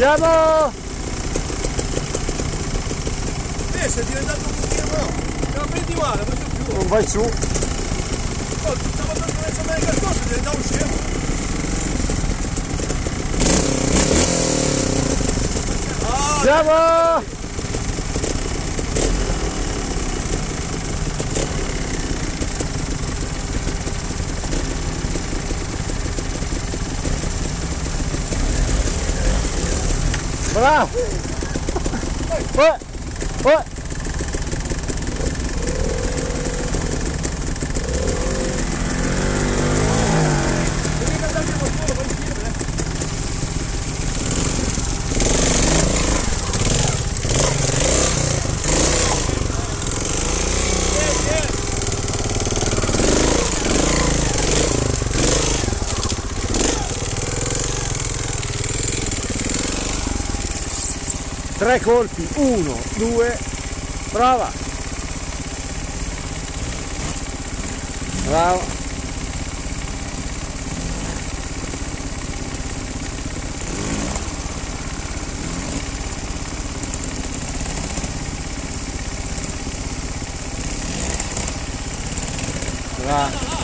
Andiamo! Eh, sei diventato un pochino no. Non prendi male, non c'è più. Non vai su. Oh, stavo per mezzo America scorsa, diventavo scemo. Ah, Andiamo! Bravo! Oh, oh. devi andare via con solo, vai insieme, eh. Eh, eh. Tre colpi, uno, due, prova. Bravo. Bravo.